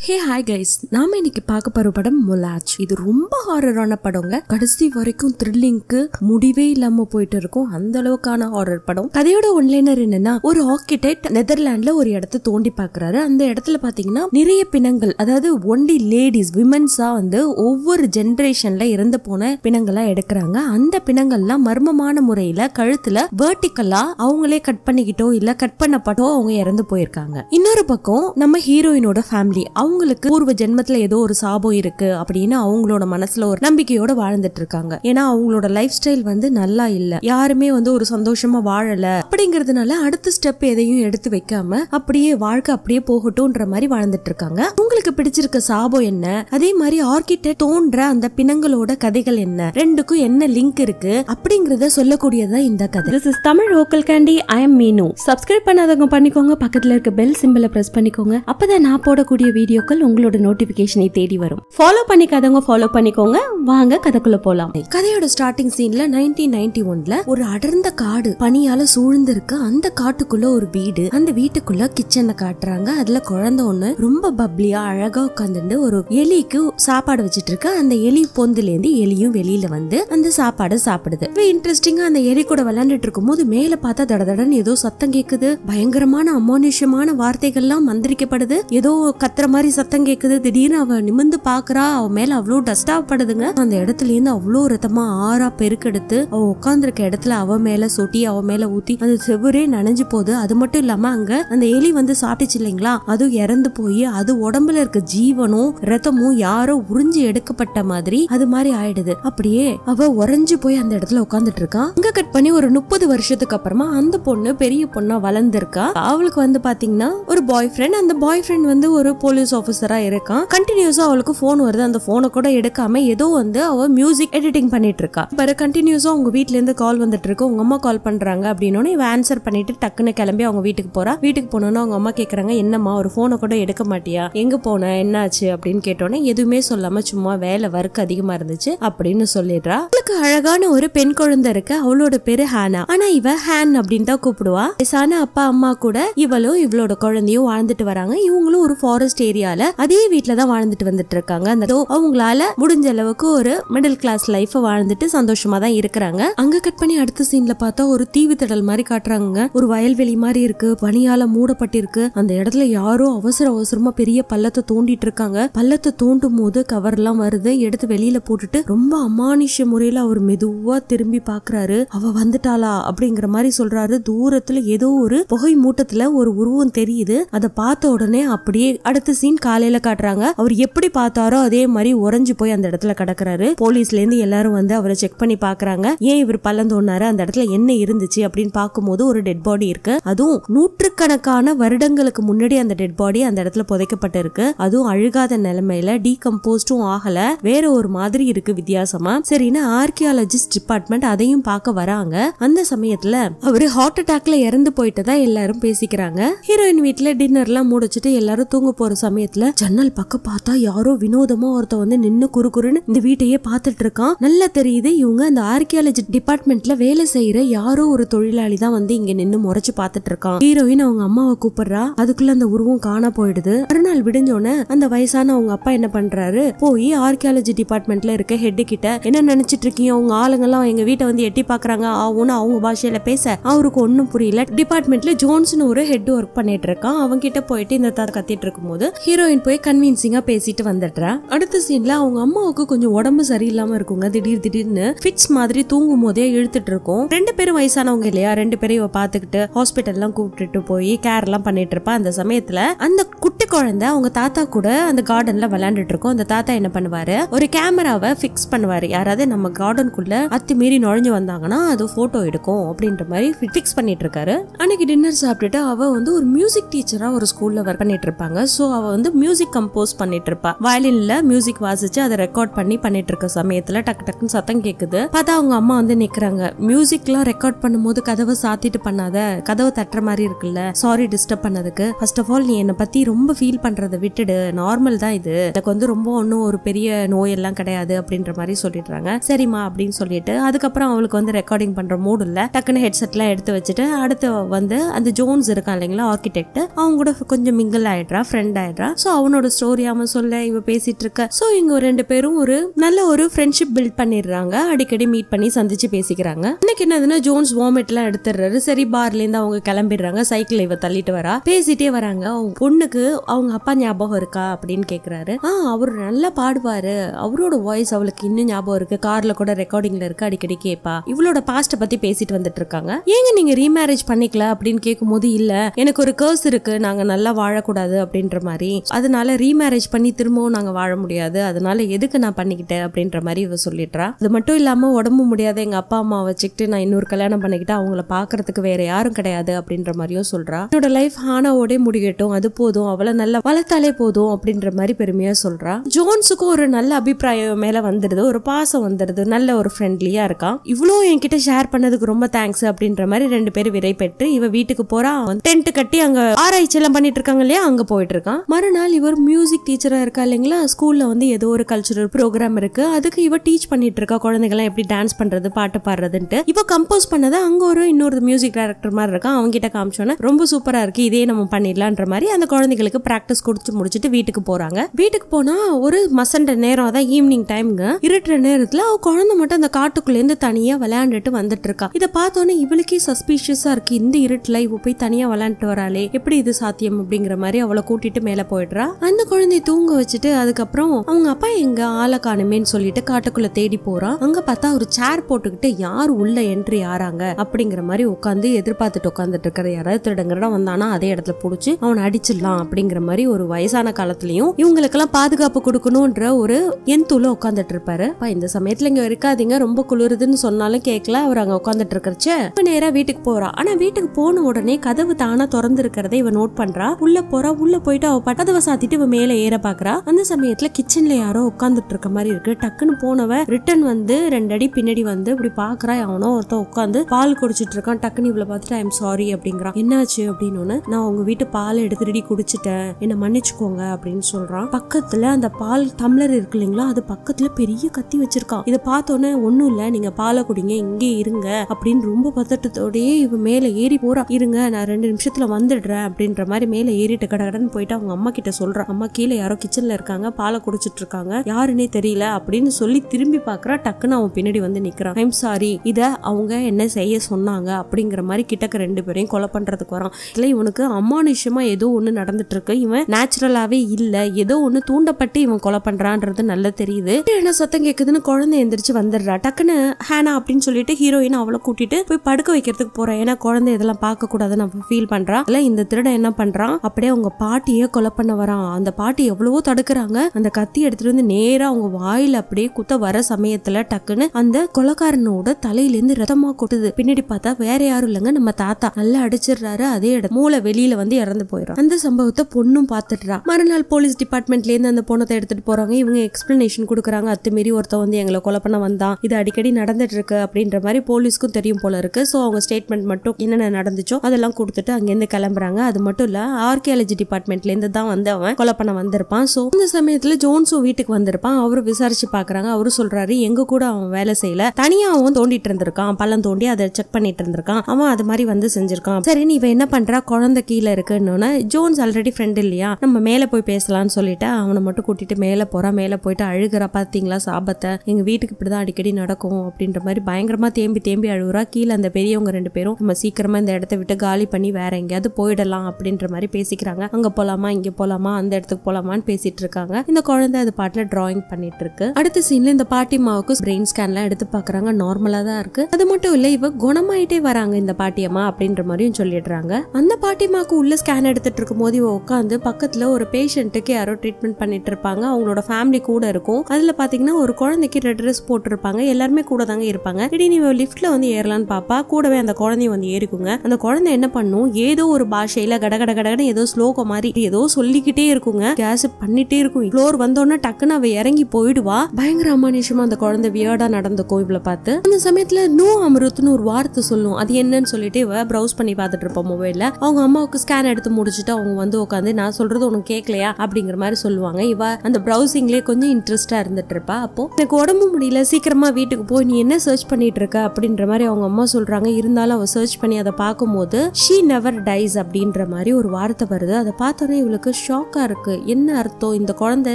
Hey hi guys நாம இன்னைக்கு பார்க்க போற படம் முலாஜ் இது ரொம்ப ஹாரரான படங்க. கடைசி வரைக்கும் த்ரில்லிங்க்கு முடிவே இல்லாம போயிட்டு இருக்கும். அந்த அளவுக்கான ஹாரர் படம். கதையோட ஒன்லைனர் என்னன்னா ஒரு ஆர்கிடெக்ட் நெதர்லாண்ட்ல ஒரு இடத்த தோண்டி பாக்குறாரு அந்த இடத்துல பாத்தீங்கன்னா நிறைய பிணங்கள் அதாவது ஒன்லி லேடிஸ் விமன்ஸா வந்து ஒவ்வொரு ஜென்ரேஷன்ல இறந்து போன பிணங்களா எடுக்கிறாங்க. அந்த பிணங்கள்லாம் மர்மமான முறையில கழுத்துல வேர்டிக்கலா அவங்களே கட் பண்ணிக்கிட்டோ இல்ல கட் பண்ணப்பட்டோ அவங்க இறந்து போயிருக்காங்க. இன்னொரு பக்கம் நம்ம ஹீரோயினோட ஃபேமிலி அவங்களுக்கு பூர்வ ஜென்மத்துல ஏதோ ஒரு சாபம் இருக்கு அப்படின்னு அவங்களோட மனசுல ஒரு நம்பிக்கையோட வாழ்ந்துட்டு இருக்காங்க. ஏன்னா அவங்களோட லைஃப் ஸ்டைல் வந்து நல்லா இல்ல. யாருமே வந்து ஒரு சந்தோஷமா வாழல அப்படிங்கறதுனால அடுத்த ஸ்டெப் எதையும் எடுத்து வைக்காம அப்படியே வாழ்க்கை அப்படியே போகட்டும்ன்ற மாதிரி வாழ்ந்துட்டு இருக்காங்க. உங்களுக்கு பிடிச்சிருக்க சாபம் என்ன? அதே மாதிரி ஆர்கிடெக்ட் தோன்ற அந்த பிணங்களோட கதைகள் என்ன? ரெண்டுக்கும் என்ன லிங்க் இருக்கு? அப்படிங்கறத சொல்லக்கூடியதா இந்த கதை. This is Tamil local candy. I am Meenu. Subscribe பண்ணாதவங்க பண்ணிக்கோங்க. பக்கத்துல இருக்க பெல் சிம்பிளை பிரஸ் பண்ணிக்கோங்க. அப்பதான் நான் போடக்கூடிய வீடியோக்கள் உங்களோட நோட்டிபிகேஷனை தேடி வரும். ஃபாலோ பண்ணிக்காதவங்க ஃபாலோ பண்ணிக்கோங்க. வாங்க கதைக்குள்ள போலாம். கதையோட ஸ்டார்டிங் சீன்ல நைன்டீன் நைன்டி ஒன்ல ஒரு அடர்ந்த காடு பனியால சூழ்ந்து இருக்கு அந்த காட்டுக்குள்ள ஒரு வீடு. அந்த வீட்டுக்குள்ள கிச்சனை காட்டுறாங்க. அதுல குழந்தை ஒண்ணு. ரொம்ப பப்ளியா அழகா உட்காந்துட்டு ஒரு எலிக்கு சாப்பாடு வச்சிட்டு இருக்கு அந்த எலி பொந்துல இருந்து எலியும் வெளியில வந்து அந்த சாப்பாடு சாப்பிடுது. இன்ட்ரெஸ்டிங்கா அந்த எலி கூட விளையாண்டுட்டு இருக்கும் போது மேல பார்த்தா தடதடன்னு ஏதோ சத்தம் கேக்குது. பயங்கரமான அமானுஷ்யமான வார்த்தைகள்லாம் மந்திரிக்கப்படுது. ஏதோ கத்துற மாதிரி சத்தம் கேக்குது. திடீர்னு அவ நிமிந்து பாக்குறா. அவ மேல அவ்வளவு டஸ்டா படுதுங்க. அந்த இடத்துல இருந்து அவ்வளோ ரத்தமா ஆறா பெருக்கெடுத்து அவ உட்காந்துருக்க இடத்துல அவ மேல சொட்டி அவ மேல ஊத்தி அந்த செவ்வரே நனைஞ்சு போகுது அது மட்டும் இல்லாம அங்க அந்த எலி வந்து சாப்பிட்டுச்சு இல்லைங்களா? அதுவும் இறந்து போய் அது உடம்புல இருக்க ஜீவனும் ரத்தமும் யாரோ உறிஞ்சு எடுக்கப்பட்ட மாதிரி அது மாதிரி ஆயிடுது. அப்படியே அவ உறைஞ்சு போய் அந்த இடத்துல உட்கார்ந்துட்டு இருக்கா. அங்க கட் பண்ணி ஒரு முப்பது வருஷத்துக்கு அப்புறமா அந்த பொண்ணு பெரிய பொண்ணா வளர்ந்துருக்கா. அவளுக்கு வந்து பாத்தீங்கன்னா ஒரு பாய் ஃப்ரெண்ட் அந்த பாய் ஃப்ரெண்ட் வந்து ஒரு போலீஸ் ஆபீசரா இருக்கான். கண்டினியூஸா அவளுக்கு போன் வருது. அந்த போனை கூட எடுக்காம ஏதோ வந்து அவ மியூசிக் எடிட்டிங் பண்ணிட்டு இருக்கா. பாரு கண்டினியூஸா உங்க வீட்ல இருந்து கால் வந்துட்டு இருக்கு. உங்க அம்மா கால் பண்றாங்க அப்படின்னு இவ ஆன்சர் பண்ணிட்டு டக்குன்னு கிளம்பி அவங்க வீட்டுக்கு போறா. வீட்டுக்கு போனோம்னா அவங்க அம்மா கேக்குறாங்க என்னம்மா ஒரு போனை கூட எடுக்க மாட்டியா? எங்க போன என்னாச்சு அப்படின்னு கேட்டோன்னே எதுவுமே சொல்லாம சும்மா வேலை ஒர்க் அதிகமா இருந்துச்சு அப்படின்னு சொல்லிடுறா. அவளுக்கு அழகான ஒரு பெண் குழந்தை இருக்கு. அவளோட பேரு ஹானா. ஆனா இவ ஹேன் அப்படின்னு தான் கூப்பிடுவா. வயசான அப்பா அம்மா கூட இவளும் இவளோட குழந்தையும் வாழ்ந்துட்டு வராங்க. இவங்களும் ஒரு ஃபாரஸ்ட் ஏரியால அதே வீட்ல தான் வாழ்ந்துட்டு வந்துட்டு இருக்காங்க. அந்த அவங்களால முடிஞ்ச அளவுக்கு ஒரு மிடில் கிளாஸ் லைஃப் வாழ்ந்துட்டு சந்தோஷமா தான் இருக்கிறாங்க. அங்க கட் பண்ணி அடுத்த சீன்ல பார்த்தா ஒரு தீவு திடல் மாதிரி காட்டுறாங்க ஒரு வயல்வெளி மாதிரி இருக்கு. பனியால மூடப்பட்டிருக்கு. அந்த இடத்துல யாரோ அவசர அவசரமா பெரிய பள்ளத்தை தோண்டிட்டு இருக்காங்க. பள்ளத்தை தோண்டும் போது கவர் எல்லாம் வருது. எடுத்து வெளியில போட்டுட்டு ரொம்ப அமானுஷ்ய முறையில அவர் மெதுவா திரும்பி பாக்குறாரு. அவ வந்துட்டாளா அப்படிங்கிற மாதிரி சொல்றாரு. தூரத்துல ஏதோ ஒரு புகை மூட்டத்துல ஒரு உருவம் தெரியுது. அதை பார்த்த உடனே அப்படியே அடுத்த சீன் காலையில காட்டுறாங்க. அவர் எப்படி பார்த்தாரோ அதே மாதிரி உறைஞ்சு போய் அந்த இடத்துல கிடக்குறாரு. போலீஸ்ல இருந்து எல்லாரும் வந்து அவரை செக் பண்ணி பாக்குறாங்க. ஏன் இவர் பள்ளம் தோணாரு அந்த இடத்துல என்ன இருந்துச்சு அப்படின்னு பார்க்கும்போது ஒரு டெட் பாடி இருக்கு. அதுவும் நூற்றுக்கணக்கான வருடங்களுக்கு முன்னாடி அந்த டெட் பாடி அந்த இடத்துல புதைக்கப்பட்டிருக்கு. இருக்கு. அதுவும் அழுகாத நிலைமையில டீகம்போஸ்டும் ஆகல. வேற ஒரு மாதிரி இருக்கு வித்தியாசமா. சரின்னு ஆர்கியாலஜிஸ்ட் டிபார்ட்மெண்ட் அதையும் பார்க்க வராங்க. அந்த சமயத்துல அவரு ஹார்ட் அட்டாக்ல இறந்து போயிட்டதா எல்லாரும் பேசிக்கிறாங்க. ஹீரோயின் வீட்ல டின்னர் எல்லாம் முடிச்சிட்டு எல்லாரும் தூங்க போற சமயத்துல ஜன்னல் பக்கம் பார்த்தா யாரோ வினோதமா ஒருத்த வந்து நின்னு குறுகுறுன்னு இந்த வீட்டையே பார்த்துட்டு இருக்கான். நல்லா தெரியுது இவங்க அந்த ஆர்கியாலஜி டிபார்ட்மெண்ட்ல வேலை செய்யற யாரோ ஒரு தொழிலாளி தான் வந்து இங்க நின்னு முறைச்சு பார்த்துட்டு இருக்கான். ஹீரோயின் அவங்க அம்மாவை கூப்பிடுறா. அதுக்குள்ள அந்த உருவம் காணா போயிடுது. மறுநாள் விடிஞ்சோடனே அந்த வயசான அவங்க அப்பா என்ன பண்றாரு? போய் ஆர்கியாலஜி டிபார்ட்மெண்ட்ல இருக்க ஹெட் கிட்ட என்ன நினைச்சிட்டு இருக்கீங்க? உங்க ஆளுங்கெல்லாம் எங்க வீட்டை வந்து எட்டி பாக்குறாங்க ஆகும்னு அவங்க பாஷையில பேச அவருக்கு ஒன்னும் புரியல. டிபார்ட்மெண்ட்ல ஜோன்ஸ்னு ஒரு ஹெட் ஒர்க் பண்ணிட்டு இருக்கான். அவங்க கிட்ட போயிட்டு இந்த தாத்தா கத்திட்டு இருக்கும்போது ஹீரோயின் போய் கன்வீன்சிங்கா பேசிட்டு வந்துடுறா. அடுத்த சீன்ல அவங்க அம்மாவுக்கு கொஞ்சம் உடம்பு சரியில்லாம இருக்குங்க. திடீர் திடீர்னு ஃபிட்ஸ் மாதிரி தூங்கும் போதே இழுத்துட்டு இருக்கும். ரெண்டு பேரும் வயசானவங்க இல்லையா? ரெண்டு பேரும் இவ பாத்துக்கிட்டு ஹாஸ்பிட்டல் எல்லாம் கூப்பிட்டுட்டு போய் கேர் எல்லாம் பண்ணிட்டு இருப்பா. அந்த சமயத்துல அந்த குட்டி குழந்தை அவங்க தாத்தா கூட அந்த கார்டன்ல விளையாண்டுட்டு இருக்கோம் அந்த தாத்தா என்ன பண்ணுவாரு? ஒரு கேமராவை ஃபிக்ஸ் பண்ணுவாரு. யாராவது நம்ம கார்டனுக்குள்ள அத்துமீறி நுழைஞ்சு வந்தாங்கன்னா அது போட்டோ எடுக்கும் அப்படின்ற மாதிரி ஃபிக்ஸ் பண்ணிட்டு இருக்காரு அன்னைக்கு டின்னர் சாப்பிட்டுட்டு அவ வந்து ஒரு மியூசிக் டீச்சரா ஒரு ஸ்கூல்ல ஒர்க் பண்ணிட்டு இருப்பாங்க சோ அவ வந்து மியூசிக் கம்போஸ் பண்ணிட்டு இருப்பா வயலின்ல மியூசிக் வாசிச்சு அதை ரெக்கார்ட் பண்ணி பண்ணிட்டு இருக்க சமயத்துல டக்கு டக்குன்னு சத்தம் கேக்குது. பார்த்தா அவங்க அம்மா வந்து நிக்கிறாங்க. மியூசிக்லாம் ரெக்கார்ட் பண்ணும்போது கதவை சாத்திட்டு பண்ணாத கதவை தட்டுற மாதிரி இருக்குல்ல சாரி டிஸ்டர்ப் பண்ணதுக்கு. ஃபர்ஸ்ட் ஆஃப் ஆல் நீ என்னை பத்தி ரொம்ப ஃபீல் பண்றதை விட்டுடு. நார்மல் தான் இது. எனக்கு வந்து ரொம்ப ஒன்றும் ஒரு பெரிய நோய் எல்லாம் கிடையாது அப்படின்ற மாதிரி சொல்லிடுறாங்க. சரிம்மா அப்படின்னு சொல்லிட்டு அதுக்கப்புறம் அவளுக்கு வந்து ரெக்கார்டிங் பண்ற மூடு இல்ல. டக்குன்னு ஹெட்செட்லாம் எடுத்து வச்சுட்டு அடுத்து வந்து அந்த ஜோன்ஸ் இருக்கான் இல்லைங்களா ஆர்கிடெக்ட் அவங்க கூட கொஞ்சம் மிங்கிள் ஆயிடுறா ஃப்ரெண்ட் ஆயிடுறா. ஸோ அவனோட ஸ்டோரி அவன் சொல்ல இவ பேசிட்டு இருக்க. ஸோ இவங்க ரெண்டு பேரும் ஒரு நல்ல ஒரு ஃப்ரெண்ட்ஷிப் பில்ட் பண்ணிடுறாங்க. அடிக்கடி மீட் பண்ணி சந்திச்சு பேசிக்கிறாங்க. இன்னைக்கு என்னதுன்னா ஜோன்ஸ் வாமிட்லாம் எடுத்துடுறாரு. சரி பார்ல இருந்து அவங்க கிளம்பிடுறாங்க. சைக்கிள் இவ தள்ளிட்டு வரா. பேசிட்டே வராங்க. அவங்க பொண்ணுக்கு அவங்க அப்பா ஞாபகம் ஞாபகம் இருக்கா அப்படின்னு கேட்குறாரு ஆ அவர் நல்லா பாடுவாரு. அவரோட வாய்ஸ் அவளுக்கு இன்னும் ஞாபகம் இருக்கு. கார்ல கூட ரெக்கார்டிங்ல இருக்கு. அடிக்கடி கேட்பா இவளோட பாஸ்ட பத்தி பேசிட்டு வந்துட்டு இருக்காங்க. ஏங்க நீங்க ரீமேரேஜ் பண்ணிக்கல அப்படின்னு கேட்கும்போது இல்ல எனக்கு ஒரு கேர்ஸ் இருக்கு. நாங்க நல்லா வாழக்கூடாது அப்படின்ற மாதிரி. அதனால ரீமேரேஜ் பண்ணி திரும்பவும் நாங்க வாழ முடியாது. அதனால எதுக்கு நான் பண்ணிக்கிட்டேன் அப்படின்ற மாதிரி இவ சொல்லிடுறா. அது மட்டும் இல்லாம உடம்பு முடியாத எங்க அப்பா அம்மா வச்சுக்கிட்டு நான் இன்னொரு கல்யாணம் பண்ணிக்கிட்டு அவங்கள பாக்குறதுக்கு வேற யாரும் கிடையாது அப்படின்ற மாதிரியும் சொல்றா. என்னோட லைஃப் ஹானாவோட முடியட்டும். அது போதும். அவளை நல்லா வளர்த்தாலே போதும் அப்படின்ற மாதிரி பெருமையா சொல்றா. ஜோன்ஸுக்கும் ஒரு நல்ல அபிப்பிராயம் மேல வந்துடுது. ஒரு பாசம் வந்துடுது. நல்ல ஒரு ஃப்ரெண்ட்லியா இருக்கான். இவ்வளோ என்கிட்ட ஷேர் பண்ணதுக்கு ரொம்ப தேங்க்ஸ் அப்படின்ற மாதிரி ரெண்டு பேரும் விரை பெற்று இவ வீட்டுக்கு போறா. டென்ட் கட்டி அங்க ஆராய்ச்சி எல்லாம் பண்ணிட்டு இருக்காங்க இல்லையா? அங்க போயிட்டு இருக்கான். மறுநாள் இவர் மியூசிக் டீச்சரா இருக்கா இல்லைங்களா? ஸ்கூல்ல வந்து ஏதோ ஒரு கல்ச்சுரல் ப்ரோக்ராம் இருக்கு. அதுக்கு இவ டீச் பண்ணிட்டு இருக்கா. குழந்தைங்களாம் எப்படி டான்ஸ் பண்றது பாட்டு பாடுறதுன்ட்டு. இவ கம்போஸ் பண்ணதை அங்க ஒரு இன்னொரு மியூசிக் டைரக்டர் மாதிரி இருக்கான். அவங்க கிட்ட காமிச்சோன்னா ரொம்ப சூப்பரா இருக்கு. இதே நம்ம பண்ணிடலான்ற மாதிரி அந்த குழந்தைகளுக்கு பிராக்டிஸ் கொடுத்து முடிச்சுட்டு வீட்டுக்கு போறாங்க. வீட்டுக்கு போனா ஒரு மசண்ட நேரம் அதான் ஈவினிங் டைம்ங்க இருட்டுற நேரத்துல அவ குழந்தை மட்டும் அந்த காட்டுக்குள்ள இருந்து தனியா விளையாண்டுட்டு வந்துட்டு இருக்கா இதை பார்த்தோன்னே இவளுக்கே சஸ்பீஷியஸா இருக்கு. இந்த இருட்டுல இவ போய் தனியா விளையாண்டுட்டு வராளே. எப்படி இது சாத்தியம் அப்படிங்கிற மாதிரி அவளை கூட்டிட்டு மேல போயிடுறா. அந்த குழந்தைய தூங்க வச்சுட்டு அதுக்கப்புறம் அவங்க அப்பா எங்க ஆளை காணுமேன்னு சொல்லிட்டு காட்டுக்குள்ள தேடி போறான் அங்க பார்த்தா ஒரு சேர் போட்டுக்கிட்டு யார் உள்ள என்ட்ரி ஆறாங்க அப்படிங்கிற மாதிரி உட்காந்து எதிர்பார்த்துட்டு உட்காந்துட்டு இருக்கிற யாராவது திருடங்கிறடம் வந்தானா அதே இடத்துல புடிச்சு அவனை அடிச்சிடலாம் அப்படிங்கிற மாதிரி ஒரு வயசான காலத்துலயும் இவங்களுக்கெல்லாம் பாதுகாப்பு கொடுக்கணும்ன்ற ஒரு எந்தூல உட்காந்துட்டு இருப்பாரு. அப்பா, இந்த சமயத்துல இங்க இருக்காதீங்க. ரொம்ப குளிருதுன்னு சொன்னாலும் கேட்கல அவர் அங்க உட்காந்துட்டு இருக்கிறச்ச இப்ப நேரா வீட்டுக்கு போறா. ஆனா வீட்டுக்கு போன உடனே கதவு தானா திறந்து இருக்கிறத இவ நோட் பண்றா. உள்ள போறா. உள்ள போயிட்டு அவ பட்டதவை கதவை சாத்திட்டு இவ மேல ஏற பாக்குறா. அந்த சமயத்துல கிச்சன்ல யாரோ உட்காந்துட்டு இருக்க மாதிரி இருக்கு. டக்குன்னு போனவ ரிட்டன் வந்து ரெண்டு அடி பின்னாடி வந்து இப்படி பாக்குறா. அவனோ ஒருத்தன் உட்காந்து பால் குடிச்சிட்டு இருக்கான். டக்குன்னு இவ்வளவு பார்த்துட்டு ஐம் சாரி அப்படிங்கிறான். என்னாச்சு? அப்படின்னு நான் உங்க வீட்டு பால் எடுத்துடி குடிச்சிட்டேன். என்ன மன்னிச்சு வச்சுக்கோங்க அப்படின்னு சொல்றான். பக்கத்துல அந்த பால் டம்ளர் இருக்கு இல்லைங்களா அது பக்கத்துல பெரிய கத்தி வச்சிருக்கான். இதை பார்த்தோன்னே ஒன்னும் இல்ல நீங்க பாலை குடிங்க இங்கே இருங்க அப்படின்னு ரொம்ப பதட்டத்தோடயே இவ மேல ஏறி போறா. இருங்க நான் ரெண்டு நிமிஷத்துல வந்துடுறேன் அப்படின்ற மாதிரி மேல ஏறிட்டு கடகடன்னு போயிட்டு அவங்க அம்மா கிட்ட சொல்றான் அம்மா கீழே யாரோ கிச்சன்ல இருக்காங்க பாலை குடிச்சிட்டு இருக்காங்க. யாருன்னே தெரியல அப்படின்னு சொல்லி திரும்பி பாக்குறா டக்குன்னு அவன் பின்னாடி வந்து நிக்கிறான். ஐம் சாரி இத அவங்க என்ன செய்ய சொன்னாங்க அப்படிங்கிற மாதிரி கிட்டக்க ரெண்டு பேரையும் கொலை பண்றதுக்கு வரான். இல்ல இவனுக்கு அமானுஷமா ஏதோ ஒண்ணு நடந்துட்டு இருக்கு. இவன் நேச்சுரலாகவே இல்லை. ஏதோ ஒன்று தூண்டப்பட்டு இவன் கொலை பண்ணுறான்றது நல்லா தெரியுது. என்ன சத்தம் கேட்குதுன்னு குழந்தை எந்திரிச்சு வந்துடுறா. டக்குன்னு ஹேனா அப்படின்னு சொல்லிட்டு ஹீரோயின் அவளை கூட்டிட்டு போய் படுக்க வைக்கிறதுக்கு போகிறான் ஏன்னா குழந்தை இதெல்லாம் பார்க்க கூடாதுன்னு அவன் ஃபீல் பண்றான் இல்லை இந்த திருடன் என்ன பண்றான்? அப்படியே அவங்க பாட்டியே கொலை பண்ண வரான். அந்த பாட்டி எவ்வளவோ தடுக்கிறாங்க. அந்த கத்தி எடுத்துட்டு வந்து நேரா அவங்க வாயில அப்படியே குத்த வர சமயத்துல டக்குன்னு அந்த கொலக்காரனோட தலையிலேருந்து ரத்தமா கொட்டுது. பின்னாடி பார்த்தா வேற யாரும் இல்லைங்க. நம்ம தாத்தா நல்லா அடிச்சிடுறாரு. அதே இடம் மூளை வெளியில வந்து இறந்து போயிடும். அந்த சம்பவத்தை பொண்ணும் பார்த்துடுறா மறுநாள் போலீஸ் டிபார்ட்மெண்ட்ல இருந்து அந்த பொண்ணத்தை எடுத்துட்டு போறாங்க. இவங்க எக்ஸ்பிளனேஷன் கொடுக்குறாங்க. அத்துமீறி ஒருத்தன் வந்து எங்களை கொலை பண்ண வந்தான். இது அடிக்கடி நடந்துட்டு இருக்கு அப்படின்ற மாதிரி போலீஸ்க்கும் தெரியும் போல இருக்கு. ஸோ அவங்க ஸ்டேட்மெண்ட் மட்டும் என்னென்ன நடந்துச்சோ அதெல்லாம் கொடுத்துட்டு அங்கேருந்து கிளம்புறாங்க. அது மட்டும் இல்ல ஆர்கியாலஜி டிபார்ட்மெண்ட்ல இருந்து தான் வந்து அவன் கொலை பண்ண வந்திருப்பான். ஸோ இந்த சமயத்துல ஜோன்ஸும் வீட்டுக்கு வந்திருப்பான். அவரு விசாரிச்சு பாக்குறாங்க. அவரு சொல்றாரு எங்க கூட அவன் வேலை செய்யல. தனியா அவன் தோண்டிட்டு இருந்திருக்கான். பள்ளம் தோண்டி அதை செக் பண்ணிட்டு இருந்திருக்கான். அவன் அது மாதிரி வந்து செஞ்சிருக்கான். சரி நீ இவன் என்ன பண்றா? குழந்தை கீழே இருக்குன்னு ஜோன்ஸ் ஆல்ரெடி ஃப்ரெண்ட் இல்லையா? நம்ம மேலே போய் பேசலாம்னு சொல்லிட்டு அவனை மட்டும் கூட்டிட்டு மேலே போகிறான் மேலே போயிட்டு அழுகிறா. பார்த்தீங்களா சாபத்தை? எங்கள் வீட்டுக்கு இப்படி தான் அடிக்கடி நடக்கும் அப்படின்ற மாதிரி பயங்கரமாக தேம்பி தேம்பி அழுகுறா கீழே அந்த பெரியவங்க ரெண்டு பேரும் நம்ம சீக்கிரமாக இந்த இடத்த விட்டு காலி பண்ணி வேற எங்கேயாவது போயிடலாம் அப்படின்ற மாதிரி பேசிக்கிறாங்க. அங்கே போகலாமா இங்கே போகலாமா அந்த இடத்துக்கு போகலாமான்னு பேசிட்டு இருக்காங்க. இந்த குழந்தை அது பாட்டில் டிராயிங் பண்ணிட்டு இருக்கு. அடுத்த சீனில் இந்த பாட்டிமாவுக்கு பிரெயின் ஸ்கேன்லாம் எடுத்து பார்க்குறாங்க நார்மலாக தான் இருக்கு. அது மட்டும் இல்லை இவ குணமாயிட்டே வராங்க இந்த பாட்டியம்மா அப்படின்ற மாதிரியும் சொல்லிடுறாங்க. அந்த பாட்டிமாக்கு உள்ள ஸ்கேன் எடுத்துட்டு இருக்கும் போது இவ உட்காந்து பக்கத்தில் ஒரு பேஷண்ட்டுக்கு யாரோ ட்ரீட்மெண்ட் பண்ணிட்டு இருப்பாங்க அவங்களோட ஃபேமிலி கூட இருக்கும். அதுல பாத்தீங்கன்னா ஒரு குழந்தைக்கு ரெட் ட்ரெஸ் போட்டிருப்பாங்க. எல்லாருமே கூட தாங்க இருப்பாங்க. திடீர்னு இவ லிஃப்ட்ல வந்து ஏறலான்னு பாப்பா. கூடவே அந்த குழந்தைய வந்து ஏறிக்குங்க. அந்த குழந்தை என்ன பண்ணும்? ஏதோ ஒரு பாஷையில கடகட கடகடன்னு ஏதோ ஸ்லோகம் மாதிரி ஏதோ சொல்லிக்கிட்டே இருக்குங்க. கேஸ் பண்ணிட்டே இருக்கும். ஃப்ளோர் வந்தோடனே டக்குன்னு அவ இறங்கி போயிடுவா. பயங்கர அமானுஷமா அந்த குழந்தை வியர்டா நடந்துக்கும் இவ்வளவு பார்த்து. அந்த சமயத்துல நோ அமிர்த்னு ஒரு வார்த்தை சொல்லும். அது என்னன்னு சொல்லிட்டு இவ ப்ரௌஸ் பண்ணி பார்த்துட்டு இருப்போம் மொபைல்ல அவங்க அம்மாவுக்கு ஸ்கேன் எடுத்து முடிச்சுட்டு அவங்க வந்து உட்காந்து நான் சொல்றது உனக்கு கேட்கலையா அப்படிங்கிற மாதிரி சொல்லுவாங்க. இவ அந்த ப்ரௌசிங்லேயே கொஞ்சம் இன்ட்ரெஸ்டாக இருந்துட்டு இருப்பா. அப்போ எனக்கு உடம்பு முடியல சீக்கிரமா வீட்டுக்கு போய் நீ என்ன சர்ச் பண்ணிட்டு இருக்க? அப்படின்ற மாதிரி அவங்க அம்மா சொல்றாங்க. இருந்தாலும் அவ சர்ச் பண்ணி அதை பார்க்கும்போது ஷீ நெவர் டைஸ் அப்படின்ற மாதிரி ஒரு வார்த்தை வருது. அதை பார்த்தோன்னே இவளுக்கு ஷாக்கா இருக்கு. என்ன அர்த்தம்? இந்த குழந்தை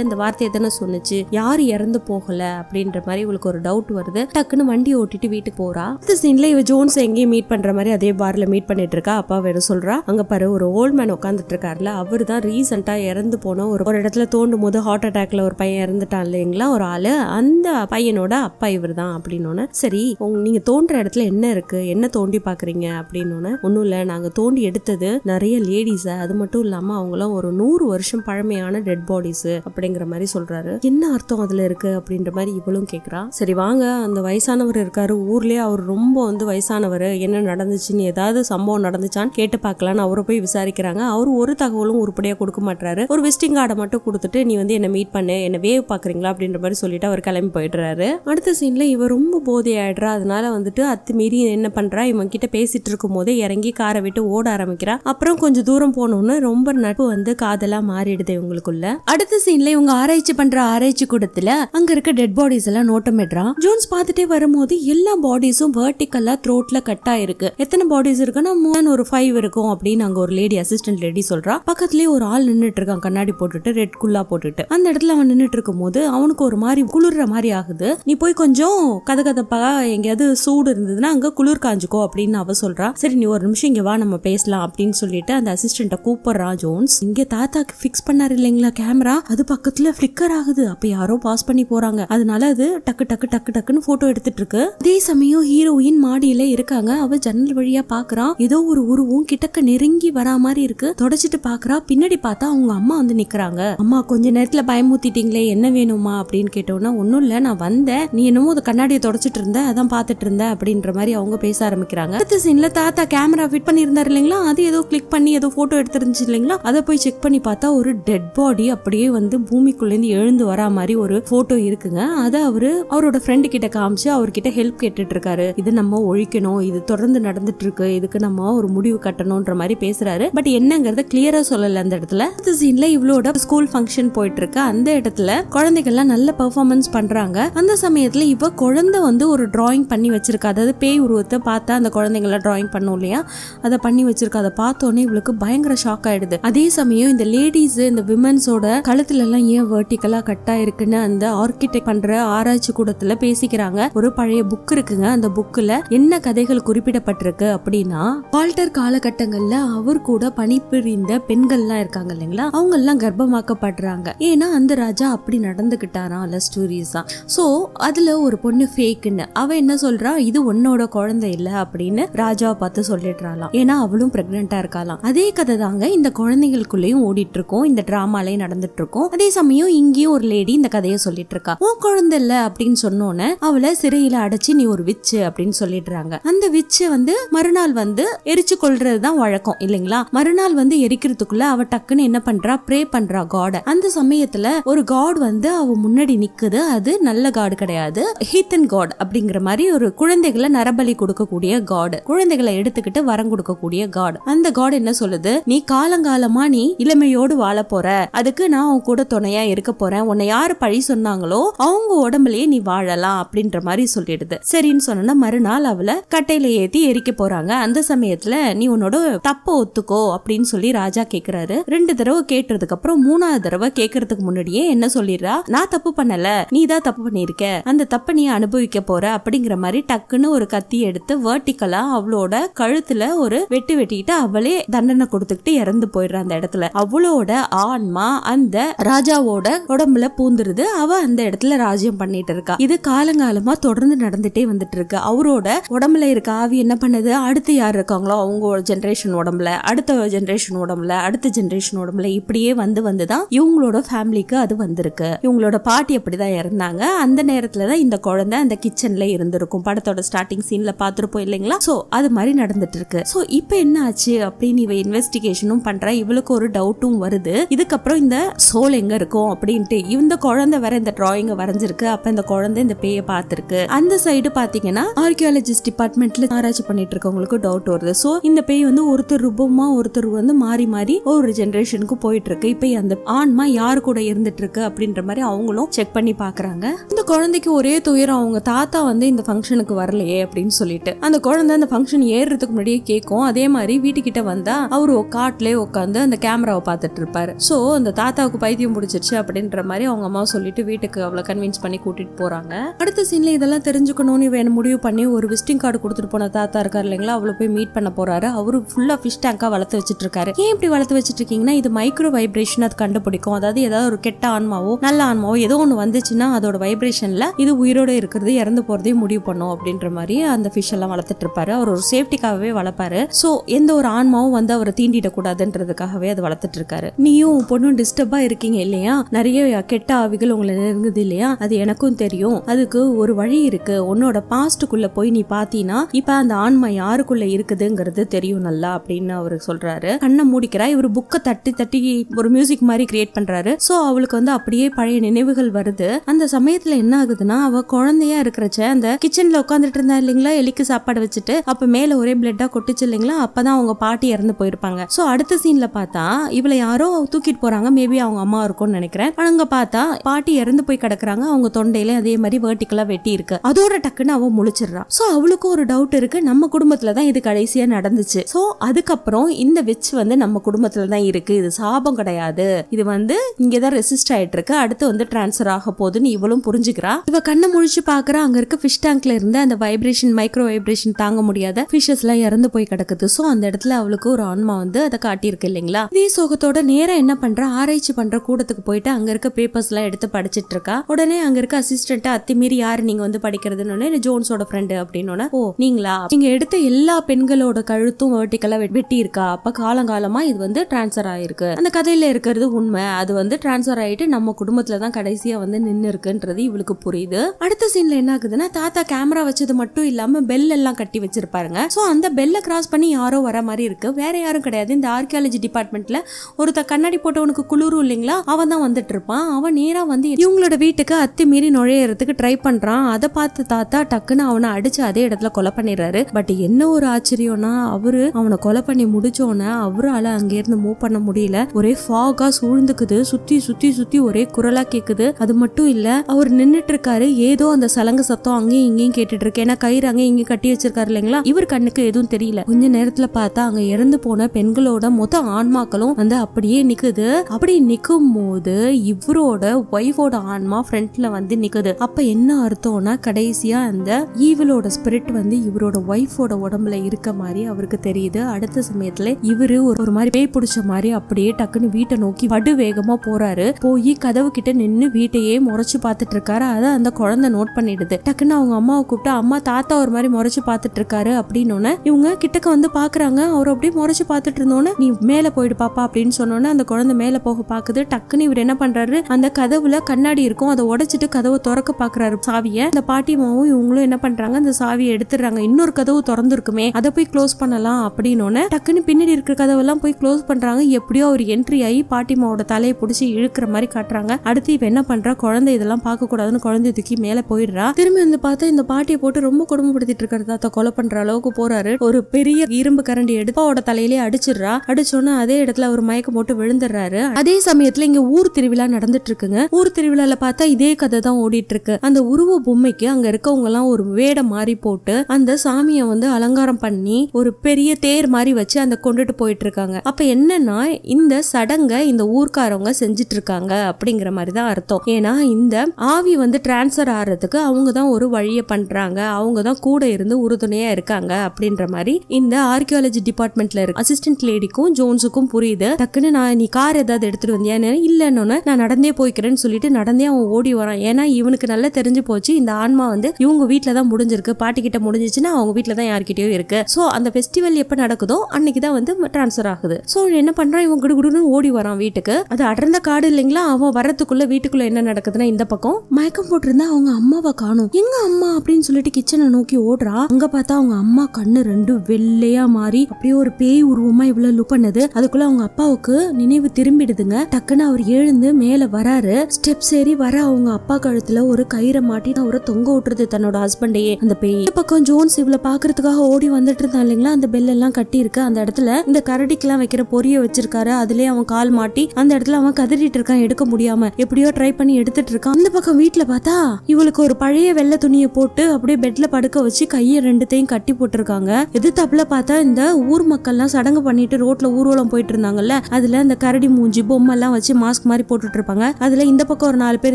இந்த வார்த்தையை தானே சொன்னுச்சு. யார் இறந்து போகல? அப்படின்ற மாதிரி இவளுக்கு ஒரு டவுட் வருது. டக்குன்னு வண்டி ஓட்டிட்டு வீட்டுக்கு போறா. இந்த சீன்ல இவ ஜோன்ஸ் எங்கேயும் மீட் பண்ற மாதிரி அதே பார்ல மீட் பண்ணிட்டு இருக்கா. அப்பா வேற சொல்றா. அங்க பாரு ஒரு ஓல்ட் மேன் உட்காந்துட்டு இருக்காருல. அவர் தான் ரீசெண்டா இறந்து போனோம். ஒரு ஒரு இடத்துல தோண்டும் போது ஹார்ட் அட்டாக்ல ஒரு பையன் இறந்துட்டான் இல்லைங்களா? ஒரு ஆளு. அந்த பையனோட அப்பா இவர் தான் அப்படின்னு சரி உங்க நீங்க தோன்ற இடத்துல என்ன இருக்கு? என்ன தோண்டி பாக்குறீங்க? அப்படின்னு ஒன்றும் இல்லை. நாங்க தோண்டி எடுத்தது நிறைய லேடிஸை அது மட்டும் இல்லாம அவங்களாம் ஒரு நூறு வருஷம் பழமையான டெட் பாடிஸ் அப்படிங்கிற மாதிரி சொல்றாரு. என்ன அர்த்தம் அதுல இருக்கு? அப்படின்ற மாதிரி இவளும் கேக்குறா. சரி வாங்க. அந்த வயசானவர் இருக்காரு. ஊர்லயே அவர் ரொம்ப வந்து வயசானவர். என்ன நடந்துச்சுன்னு ஏதாவது சம்பவம் நடந்துச்சான்னு கேட்டு பார்க்கலான்னு அவரை போய் விசாரிக்கிறாங்க. அவர் ஒரு தகவலும் உருப்படியா கொடுக்க மாட்டாரு ஒரு விசிட்டிங் கார்டை மட்டும் கொடுத்துட்டு நீ வந்து என்ன மீட் பண்ணு என்ன வேவ் பாக்குறீங்களா அப்படின்ற மாதிரி சொல்லிட்டு அவர் கிளம்பி போயிடுறாரு. அடுத்த சீன்ல இவர் ரொம்ப போதையாயிடுறா. அதனால வந்துட்டு அத்துமீறி என்ன பண்றா? இவன் கிட்ட பேசிட்டு இருக்கும் போதே இறங்கி காரை விட்டு ஓட ஆரம்பிக்கிறா. அப்புறம் கொஞ்சம் தூரம் போனோன்னு ரொம்ப நட்பு வந்து காதலா மாறிடுது இவங்களுக்குள்ள. அடுத்த சீன்ல இவங்க ஆராய்ச்சி பண்ற ஆராய்ச்சி கூடத்துல அங்க இருக்க டெட் பாடிஸ் எல்லாம் நோட்டமிடுறான் ஜோன்ஸ் பார்த்துட்டே வரும்போது எல்லா பாடிஸும் வேர்டிக்கலா த்ரோட்ல கட் ஆயிருக்கு. எத்தனை பாடிஸ் இருக்குன்னா மூணு ஒரு ஃபைவ் இருக்கும் அப்படின்னு அங்க ஒரு லேடி அசிஸ்டன்ட் லேடி சொல்றா. பக்கத்துலயே ஒரு ஆள் நின்றுட்டு இருக்கான் கண்ணாடி போட்டுட்டு ரெட் குல்லா போட்டுட்டு. அந்த இடத்துல அவன் நின்றுட்டு இருக்கும் போது அவனுக்கு ஒரு மாதிரி குளிர்ற மாதிரி ஆகுது. நீ போய் கொஞ்சம் கத கதப்பா எங்கேயாவது சூடு இருந்ததுன்னா அங்க குளிர் காஞ்சுக்கோ அப்படின்னு அவ சொல்றா. சரி நீ ஒரு நிமிஷம் இங்க வா நம்ம பேசலாம் அப்படின்னு சொல்லிட்டு அந்த அசிஸ்டண்ட கூப்பிடுறான் ஜோன்ஸ். இங்க தாத்தாக்கு ஃபிக்ஸ் பண்ணாரு இல்லைங்களா கேமரா அது பக்கத்துல ஃபிளிக்கர் ஆகுது. அப்ப யாரோ பாஸ் பண்ணி போறாங்க. அதனால அது டக்கு டக்கு டக்கு டக்குன்னு போட்டோ எடுத்துட்டு இருக்கு அதே சமயம் ஹீரோயின் மாடியில இருக்காங்க. அவ ஜன்னல் வழியா பாக்குறான் ஏதோ ஒரு உருவம் கிட்டக்க நெருங்கி வரா மாதிரி இருக்கு. தொடச்சிட்டு பாக்குறா. பின்னாடி பார்த்தா அவங்க அம்மா வந்து நிக்கிறாங்க. அம்மா கொஞ்ச நேரத்துல பயமூத்திட்டீங்களே என்ன வேணுமா அப்படின்னு கேட்டோம்னா ஒன்றும் இல்லை நான் வந்தேன். நீ என்னமோ அது கண்ணாடியை தொடச்சிட்டு இருந்த அதான் பார்த்துட்டு இருந்த அப்படின்ற மாதிரி அவங்க பேச ஆரம்பிக்கிறாங்க. அடுத்த சீன்ல தாத்தா கேமரா ஃபிட் பண்ணியிருந்தார் இல்லைங்களா? அது ஏதோ கிளிக் பண்ணி ஏதோ போட்டோ எடுத்துருந்துச்சு இல்லைங்களா? அதை போய் செக் பண்ணி பார்த்தா ஒரு டெட் பாடி அப்படியே வந்து பூமிக்குள்ளேருந்து எழுந்து வரா மாதிரி ஒரு போட்டோ இருக்குங்க. அதை அவரு அவரோட ஃப்ரெண்டு கிட்ட காமிச்சு அவர்கிட்ட ஹெல்ப் கேட்டுட்டு இருக்காரு இது நம்ம ஒழிக்கணும். இது தொடர்ந்து நடந்துட்டு இருக்கு இதுக்கு நம்ம ஒரு முடிவு கட்டணும்ன்ற மாதிரி பேசுறாரு. பட் என்னங்கறத கிளியரா சொல்லல அந்த இடத்துல. அடுத்த சீன்ல இவளோட ஸ்கூல் ஃபங்க்ஷன் போயிட்டு இருக்கு அந்த இடத்துல குழந்தைகள்லாம் நல்ல பெர்ஃபார்மன்ஸ் பண்றாங்க. அந்த சமயத்துல இவ குழந்தை வந்து ஒரு டிராயிங் பண்ணி வச்சிருக்கா. அதாவது பேய் உருவத்தை பார்த்தா அந்த குழந்தைங்கள டிராயிங் பண்ணும் இல்லையா? அதை பண்ணி வச்சிருக்கா. அதை பார்த்தோன்னே இவளுக்கு பயங்கர ஷாக் ஆயிடுது. அதே சமயம் இந்த லேடிஸ் இந்த விமன்ஸோட கழுத்துல எல்லாம் ஏன் வேர்டிக்கலா கட்டா இருக்குன்னு அந்த ஆர்கிடெக்ட் பண்ற ஆராய்ச்சி கூடத்துல பேசிக்கிறாங்க. ஒரு பழைய புக் இருக்குங்க. அந்த புக்ல என்ன கதைகள் குறிப்பிடப்பட்டிருக்கு அப்படின்னா வால்டர் காலகட்டங்கள்ல அவர் கூட பணிபுரிந்த பெண்கள்லாம் இருக்காங்க இல்லைங்களா? அவங்க எல்லாம் கர்ப்பமாக்கப்படுறாங்க. ஏன்னா அந்த ராஜா அப்படி நடந்துகிட்டாராம் அல்ல ஸ்டோரிஸ்? தான் சோ அதுல ஒரு பொண்ணு ஃபேக்குன்னு அவ என்ன சொல்றா? இது உன்னோட குழந்தை இல்ல அப்படின்னு ராஜாவை பார்த்து சொல்லிடுறாளாம். ஏன்னா அவளும் பிரெக்னெண்டா இருக்காளாம். அதே கதை தாங்க இந்த குழந்தைகளுக்குள்ளயும் ஓடிட்டு இருக்கோம் இந்த டிராமாலையும் நடந்துட்டு இருக்கோம் அதே சமயம் இங்கேயும் ஒரு லேடி இந்த கதையை சொல்லிட்டு இருக்கா உன் குழந்தை இல்ல அப்படின்னு சொன்னோன்னே அவளை சிறையில அடைச்சு நீ ஒரு விச்சு அப்படின்னு சொல்லிடுறாங்க. அந்த விச்சு வந்து மறுநாள் வந்து எரிச்சு கொள்றதுதான் வழக்கம் இல்லைங்களா? மறுநாள் வந்து எரிக்கிறதுக்குள்ள அவ டக்குன்னு என்ன பண்றா ப்ரே பண்றா காட அந்த சமயத்துல ஒரு காட் வந்து அவ முன்னாடி நிக்குது. அது நல்ல காடு கிடையாது. ஹீத்தன் காட் அப்படிங்கிற மாதிரி ஒரு குழந்தைகளை நரபலி கொடுக்கக்கூடிய காட் குழந்தைகளை எடுத்துக்கிட்டு வரம் கொடுக்கக்கூடிய காட் அந்த காட் என்ன சொல்லுது? நீ காலங்காலமா நீ இளமையோடு வாழ போற. அதுக்கு நான் உன் கூட துணையா இருக்க போறேன். உன்னை யாரு பழி சொன்னாங்களோ அவங்க உடம்புலயே நீ வாழலாம் அப்படின்ற மாதிரி சொல்லிடுது. சரின்னு சொன்னா மறுநாள் அவளை கட்டையில ஏத்தி எரிக்க போறாங்க. அந்த சமயத்துல நீ உன்னோட தப்ப ஒத்துக்கோ அப்படின்னு சொல்லி ராஜா கேக்குறாரு. ரெண்டு தடவை கேட்டதுக்கு அப்புறம் மூணாவது தடவை கேட்கறதுக்கு முன்னாடியே என்ன சொல்லிடுறா? நான் தப்பு பண்ணல. நீ தான் தப்பு பண்ணிருக்க. அந்த தப்ப நீ அனுபவிக்க போற. அப்படிங்கிற மாதிரி டக்குன்னு ஒரு கத்தி எடுத்து வேர்டிக்கலா அவளோட கழுத்துல ஒரு வெட்டு வெட்டிட்டு அவளே தண்டனை கொடுத்துக்கிட்டு இறந்து போயிடுற அந்த இடத்துல. அவளோட ஆன்மா அந்த ராஜாவோட உடம்புல பூந்துருது. அவ அந்த இடத்துல ராஜ்யம் பண்ணிட்டு இருக்கா. இது காலங்காலமா தொடர்ந்து நடந்துட்டே வந்துட்டு இருக்கு. அவரோட உடம்புல இருக்க ஆவி என்ன பண்ணுது? அடுத்து யார் இருக்காங்களோ? அவங்க ஜென்ரேஷன் உடம்புல அடுத்த ஜென்ரேஷன் உடம்புல அடுத்த ஜென்ரேஷன் உடம்புல இப்படியே வந்து வந்துதான் இவங்களோட ஃபேமிலிக்கு அது வந்திருக்கு. இவங்களோட பாட்டி அப்படிதான் இறந்தாங்க. அந்த நேரத்துல தான் இந்த குழந்தை அந்த கிச்சன்ல இருந்திருக்கும். படத்தோட ஸ்டார்டிங் சீன்ல பார்த்துருப்போம் இல்லைங்களா? சோ அது மாதிரி நடந்துட்டு இருக்கு. சோ இப்போ என்ன ஆச்சு அப்படின்னு இவ இன்வெஸ்டிகேஷனும் பண்றா. இவளுக்கு ஒரு டவுட்டும் வருது. இதுக்கப்புறம் இந்த சோல் எங்க இருக்கும் அப்படின்ட்டு இந்த குழந்தை வேற இந்த டிராயிங்க வரைஞ்சிருக்கு. அப்ப இந்த குழந்தை இந்த பேய பார்த்திருக்கு. அந்த சைடு பாத்தீங்கன்னா ஆர்கியாலஜிஸ்ட் டிபார்ட்மெண்ட்ல ஆராய்ச்சி பண்ணிட்டு இருக்கவங்களுக்கு டவுட் வருது. சோ இந்த பேய் வந்து ஒருத்தர் ரூபமா ஒருத்தர் வந்து மாறி மாறி ஒரு ஜென்ரேஷனுக்கு போயிட்டு இருக்கு இப்ப அந்த ஆன்மா யாரு கூட இருந்துட்டு இருக்கு அப்படின்ற மாதிரி அவங்களும் செக் பண்ணி பாக்குறாங்க. இந்த குழந்தைக்கு ஒரே துயரம் அவங்க தாத்தா வந்து இந்த ஃபங்க்ஷனுக்கு வரலையே அப்படின்னு சொல்லிட்டு. அந்த குழந்தை அந்த ஃபங்க்ஷன் ஏறுறதுக்கு முன்னாடியே கேட்கும் அதே மாதிரி வீட்டுக்கிட்ட வந்தா அவர் காட்டுலயே உட்காந்து அந்த கேமராவை பார்த்துட்டு இருப்பாரு ஸோ அந்த தாத்தாவுக்கு பைத்தியம் பிடிச்சிருச்சு அப்படின்ற மாதிரி அவங்க அம்மா சொல்லிட்டு வீட்டுக்கு அவளை கன்வின்ஸ் பண்ணி கூட்டிட்டு போறாங்க. அடுத்த சீன்ல இதெல்லாம் தெரிஞ்சுக்கணும்னு வேணும் முடிவு பண்ணி ஒரு விசிட்டிங் கார்டு கொடுத்துட்டு போன தாத்தா இருக்காரு இல்லைங்களா? அவளை போய் மீட் பண்ண போறாரு. அவரு ஃபுல்லா ஃபிஷ் டேங்கா வளர்த்து வச்சிட்டு இருக்காரு ஏன் இப்படி வளர்த்து வச்சிட்டு இருக்கீங்கன்னா இது மைக்ரோ வைப்ரேஷன் அது கண்டுபிடிக்கும். அதாவது ஏதாவது ஒரு கெட்ட ஆன்மாவோ நல்ல ஆன்மாவோ ஏதோ ஒன்று வந்துச்சுன்னா அதோட வைப்ரேஷன்ல இது உயிரோட இருக்கிறது இறந்து போறதையும் முடிவு பண்ணும் அப்படின்ற மாதிரி அந்த ஃபிஷ் எல்லாம் வளர்த்துட்டு இருப்பாரு. அவர் ஒரு சேஃப்டிக்காகவே வளர்ப்பாரு. ஸோ எந்த ஒரு ஆன்மாவும் வந்து அவரை தீண்டிடக்கூடாதுன்றதுக்காகவே அது வளர்த்துட்டு இருக்காரு. நீயும் பொண்ணும் டிஸ்டர்பா இருக்கீங்க இல்லையா? நிறைய கெட்ட ஆவிகள் உங்களை நெருங்குது இல்லையா? அது எனக்கும் தெரியும். அதுக்கு ஒரு வழி இருக்கு. உன்னோட பாஸ்டுக்குள்ள போய் நீ பாத்தீனா இப்ப அந்த ஆன்மா யாருக்குள்ள இருக்குதுங்கிறது தெரியும் நல்லா அப்படின்னு அவரு சொல்றாரு. கண்ணை மூடிக்கிறா. இவர் புக்கை தட்டி தட்டி ஒரு மியூசிக் மாதிரி கிரியேட் பண்றாரு. ஸோ அவளுக்கு வந்து அப்படியே பழைய நினைவுகள் வருது. அந்த சமயத்துல என்ன ஆகுதுன்னா அவ குழந்தையா இருக்கிறச்ச அந்த கிச்சன்ல உட்காந்துட்டு இருந்தா இல்லைங்களா எலிக்கு சாப்பாடு வச்சுட்டு அப்ப மேல ஒரே பிளட்டா கொட்டுச்சு இல்லைங்களா அப்பதான் அவங்க பாட்டி இறந்து போயிருப்பாங்க. ஸோ அடுத்த சீன்ல பார்த்தா இவளை யாரோ தூக்கிட்டு போறாங்க. மேபி அவங்க அம்மா இருக்கும்னு நினைக்கிறேன். அங்க பார்த்தா பாட்டி இறந்து போய் கிடக்குறாங்க. அவங்க தொண்டையில அதே மாதிரி வேர்ட்டிக்கலா வெட்டி இருக்கு. அதோட டக்குன்னு அவ முழிச்சிடுறான் ஸோ அவளுக்கும் ஒரு டவுட் இருக்கு. நம்ம குடும்பத்துல தான் இது கடைசியா நடந்துச்சு. ஸோ அதுக்கப்புறம் இந்த விச் வந்து நம்ம குடும்பத்துல தான் இருக்கு. இது சாபம் கிடையாது. இது வந்து இங்கதான் ரெசிஸ்ட் ஆயிட்டு இருக்கு அடுத்து வந்து டிரான்ஸ்ஃபர் ஆக போகுதுன்னு இவளும் புரிஞ்சுக்கிறா. இவ கண்ணை முழிச்சு பாக்குறா அங்க இருக்க ஃபிஷ் டேங்க்ல இருந்து அந்த வைப்ரேஷன் மைக்ரோ வைப்ரேஷன் தாங்க முடியாத ஃபிஷஸ் எல்லாம் இறந்து போய் கிடக்குது. சோ அந்த இடத்துல அவளுக்கு ஒரு ஆன்மா வந்து அதை காட்டியிருக்கு இல்லைங்களா? இதே சோகத்தோட நேரம் என்ன பண்றா? ஆராய்ச்சி பண்ற கூடத்துக்கு போயிட்டு அங்க இருக்க பேப்பர்ஸ் எல்லாம் எடுத்து படிச்சிட்டு இருக்கா உடனே அங்க இருக்க அசிஸ்டன்ட் அத்திமீறி யாரு நீங்க வந்து படிக்கிறதுன்னு? ஜோன்ஸோட ஃப்ரெண்டு அப்படின்னு ஓ நீங்களா? நீங்க எடுத்த எல்லா பெண்களோட கழுத்தும் வெர்டிக்கலா வெட்டி இருக்கா அப்ப காலங்காலமா இது வந்து டிரான்ஸ்ஃபர் ஆயிருக்கு. அந்த கதையில இருக்கிறது உண்மை. அது வந்து டிரான்ஸ்ஃபர் ஆயிட்டு நம்ம குடும்பத்துல தான் கடைசியா வந்து நின்று இருக்குன்றது இவளுக்கு புரியுது. அடுத்த சீன்ல என்ன ஆகுதுன்னா தாத்தா கேமரா வச்சது மட்டும் இல்லாம பெல் எல்லாம் கட்டி வச்சிருப்பாருங்க. சோ அந்த பெல்ல கிராஸ் பண்ணி யாரோ வர மாதிரி இருக்கு. வேற யாரும் கிடையாது. இந்த ஆர்கியாலஜி டிபார்ட்மெண்ட்ல ஒருத்த கண்ணாடி போட்டவனுக்கு குளிரும் இல்லைங்களா? அவன் தான் வந்துட்டு இருப்பான் அவன் நேரா வந்து இவங்களோட வீட்டுக்கு அத்து மீறி நுழையறதுக்கு ட்ரை பண்றான். அதை பார்த்து தாத்தா டக்குன்னு அவனை அடிச்சு அதே இடத்துல கொலை பண்ணிடுறாரு. பட் என்ன ஒரு ஆச்சரியம்னா அவரு அவனை கொலை பண்ணி முடிச்சோன்னே அவரால் அங்கேருந்து மூவ் பண்ண முடியல. ஒரே ஃபாகா சூழ்ந்துக்குது. சுத்தி சுத்தி சுத்தி ஒரே குரலா கேக்குது. அது மட்டும் இல்ல அவர் நின்னுட்டு இருக்காரு ஏதோ அந்த சலங்க சத்தம் அங்கேயும் இங்கேயும் கேட்டுட்டு இருக்கு ஏன்னா கயிறு அங்கேயும் இங்கேயும் கட்டி வச்சிருக்காரு இல்லைங்களா? இவர் கண்ணுக்கு எதுவும் தெரியல. கொஞ்ச நேரத்துல பார்த்தா அங்க இறந்து போன பெண்களோட மொத்த ஆன்மாக்களும் வந்து அப்படியே நிக்குது. அப்படி நிக்கும் போது இவரோட ஒய்ஃபோட ஆன்மா ஃப்ரண்ட்ல வந்து நிக்குது. அப்ப என்ன அர்த்தம்னா கடைசியா அந்த ஈவிலோட ஸ்பிரிட் வந்து இவரோட ஒய்ஃபோட உடம்புல இருக்க மாதிரி அவருக்கு தெரியுது. அடுத்த சமயத்துல இவரு ஒரு ஒரு மாதிரி பேய் பிடிச்ச மாதிரி அப்படியே டக்குன்னு வீட்டை நோக்கி படு வேகமா போறாரு. போய் கதவு கிட்ட நின்னு வீட்டையே முறைச்சு பார்த்துட்டு இருக்காரு. அதை அந்த குழந்தை நோட் பண்ணிடுது. டக்குன்னு அவங்க அம்மாவை கூப்பிட்டு அம்மா தாத்தா ஒரு மாதிரி முறைச்சு பார்த்துட்டு இருக்காரு அப்படின்னு இவங்க கிட்டக்க வந்து பாக்குறாங்க அவர் அப்படியே முறைச்சு பார்த்துட்டு இருந்தோன்னே நீ மேல போயிடு பாப்பா அப்படின்னு சொன்னோன்னே அந்த குழந்தை மேல போக பாக்குது டக்குன்னு இவர் என்ன பண்றாரு அந்த கதவுல கண்ணாடி இருக்கும். அதை உடைச்சிட்டு கதவை திறக்க பாக்குறாரு சாவிய. அந்த பாட்டிமாவும் இவங்களும் என்ன பண்றாங்க அந்த சாவியை எடுத்துடுறாங்க. இன்னொரு கதவு திறந்துருக்குமே அதை போய் க்ளோஸ் பண்ணலாம் அப்படின்னு டக்குன்னு பின்னாடி இருக்கிற கதவெல்லாம் போய் க்ளோஸ் பண்றாங்க. எப்படியோ ஒரு என்ட்ரி ஆகி பாட்டிமாவோட தலையை பிடிச்சி இழுக்கிற மாதிரி காட்டுறாங்க. அடுத்து இவ என்ன பண்றா? குழந்தை இதெல்லாம் பார்க்க கூடாதுன்னு குழந்தை தூக்கி மேல போயிடுறா. திரும்பி வந்து பார்த்தா இந்த பாட்டியை போட்டு ரொம்ப கொடுமைப்படுத்திட்டு இருக்கிற தாத்தா கொலை பண்ற அளவுக்கு போறாரு. ஒரு பெரிய இரும்பு கரண்டி எடுப்பாவோட தலையிலே அடிச்சிடுறா. அடிச்சோன்னு அதே இடத்துல அவர் மயக்கம் போட்டு விழுந்துடுறாரு. அதே சமயத்துல இங்க ஊர் திருவிழா நடந்துட்டு இருக்குங்க. ஊர் திருவிழால பார்த்தா இதே கதை தான் ஓடிட்டு இருக்கு. அந்த உருவ பொம்மைக்கு அங்க இருக்கவங்க எல்லாம் ஒரு வேடம் மாறி போட்டு அந்த சாமியை வந்து அலங்காரம் பண்ணி ஒரு பெரிய தேர் மாதிரி வச்சு அந்த கொண்டுட்டு போயிட்டு இருக்காங்க. அப்ப என்னன்னா இந்த இந்த சடங்கை இந்த ஊர்க்காரவங்க செஞ்சுட்டு இருக்காங்க அப்படிங்கிற மாதிரி தான் அர்த்தம். ஏன்னா இந்த ஆவி வந்து டிரான்ஸ்ஃபர் ஆகிறதுக்கு அவங்க தான் ஒரு வழியை பண்றாங்க. அவங்க தான் கூட இருந்து உறுதுணையா இருக்காங்க அப்படின்ற மாதிரி இந்த ஆர்கியாலஜி டிபார்ட்மெண்ட்ல இருக்கு அசிஸ்டன்ட் லேடிக்கும் ஜோன்ஸுக்கும் புரியுது. டக்குன்னு நான் நீ கார் ஏதாவது எடுத்துட்டு வந்தியா? இல்லைன்னு நான் நடந்தே போய்க்கிறேன்னு சொல்லிட்டு நடந்தே அவன் ஓடி வரான். ஏன்னா இவனுக்கு நல்லா தெரிஞ்சு போச்சு. இந்த ஆன்மா வந்து இவங்க வீட்டில் தான் முடிஞ்சிருக்கு. பாட்டி கிட்ட முடிஞ்சிச்சுன்னா அவங்க வீட்டில் தான் யார்கிட்டயோ இருக்கு. ஸோ அந்த ஃபெஸ்டிவல் எப்போ நடக்குதோ அன்னைக்கு தான் வந்து டிரான்ஸ்ஃபர் ஆகுது. ஸோ என்ன பண்றான்? இவன் குடுகுடுன்னு ஓடி வரான் வீட்டுக்கு. அது அடர்ந்த காடு இல்லைங்களா? அவன் வரத்துக்குள்ள வீட்டுக்குள்ள என்ன நடக்குதுன்னா இந்த பக்கம். மயக்கம் போட்டிருந்தா அவங்க அம்மாவை காணும். எங்க அம்மா அப்படின்னு சொல்லிட்டு கிச்சனை நோக்கி ஓடுறா. அங்க பார்த்தா அவங்க அம்மா கண்ணு ரெண்டும் வெள்ளையா மாறி அப்படியே ஒரு பேய் உருவமா இவ்வளவு லுக் பண்ணுது. அதுக்குள்ள அவங்க அப்பாவுக்கு நினைவு திரும்பிடுதுங்க. டக்குன்னு அவர் எழுந்து மேல வராரு. ஸ்டெப்ஸ் ஏறி வர அவங்க அப்பா கழுத்துல ஒரு கயிறை மாட்டி அவரை தொங்க விட்டுறது தன்னோட ஹஸ்பண்டையே அந்த பேய். இந்த பக்கம் ஜோன்ஸ் இவ்வளவு பாக்குறதுக்காக ஓடி வந்துட்டு இருந்தா இல்லைங்களா? அந்த பெல் எல்லாம் கட்டி இருக்கு அந்த இடத்துல இந்த கரடிக்கெல்லாம் வைக்கிற பொரிய வச்சிருக்காரு. அதுலயே அவன் கால் மாட்டி அந்த இடத்துல அவன் கதறிட்டு இருக்கான் எடுக்க முடியாம. எப்படியோ ட்ரை பண்ணி எடுத்துட்டு இருக்கான். அந்த பக்கம் வீட்டுல பார்த்தா இவளுக்கு ஒரு பழைய வெள்ளை துணியை போட்டு அப்படியே பெட்ல படுக்க வச்சு கையை ரெண்டுத்தையும் கட்டி போட்டிருக்காங்க. எதிர்த்தாப்புல பார்த்தா இந்த ஊர் மக்கள்லாம் சடங்கு பண்ணிட்டு ரோட்ல ஊர்வலம் போயிட்டு இருந்தாங்கல்ல அதுல அந்த கரடி மூஞ்சி பொம்மை எல்லாம் வச்சு மாஸ்க் மாதிரி போட்டுட்டு இருப்பாங்க. அதுல இந்த பக்கம் ஒரு நாலு பேர்